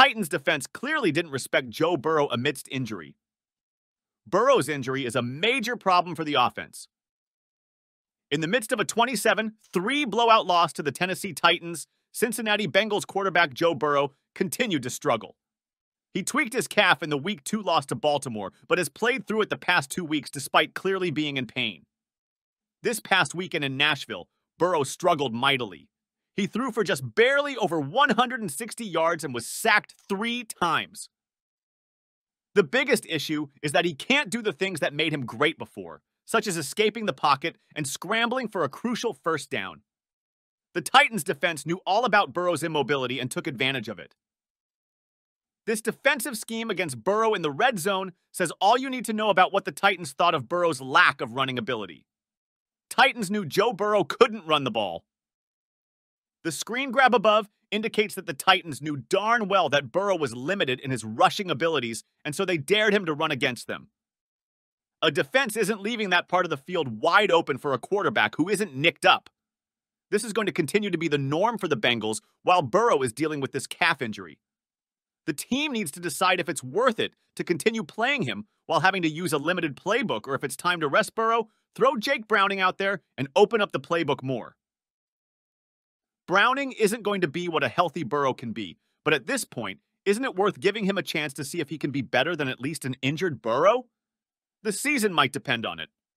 Titans defense clearly didn't respect Joe Burrow amidst injury. Burrow's injury is a major problem for the offense. In the midst of a 27 3 blowout loss to the Tennessee Titans, Cincinnati Bengals quarterback Joe Burrow continued to struggle. He tweaked his calf in the Week 2 loss to Baltimore, but has played through it the past two weeks despite clearly being in pain. This past weekend in Nashville, Burrow struggled mightily. He threw for just barely over 160 yards and was sacked three times. The biggest issue is that he can't do the things that made him great before, such as escaping the pocket and scrambling for a crucial first down. The Titans' defense knew all about Burrow's immobility and took advantage of it. This defensive scheme against Burrow in the red zone says all you need to know about what the Titans thought of Burrow's lack of running ability. Titans knew Joe Burrow couldn't run the ball. The screen grab above indicates that the Titans knew darn well that Burrow was limited in his rushing abilities, and so they dared him to run against them. A defense isn't leaving that part of the field wide open for a quarterback who isn't nicked up. This is going to continue to be the norm for the Bengals while Burrow is dealing with this calf injury. The team needs to decide if it's worth it to continue playing him while having to use a limited playbook or if it's time to rest Burrow, throw Jake Browning out there, and open up the playbook more. Browning isn't going to be what a healthy Burrow can be, but at this point, isn't it worth giving him a chance to see if he can be better than at least an injured Burrow? The season might depend on it.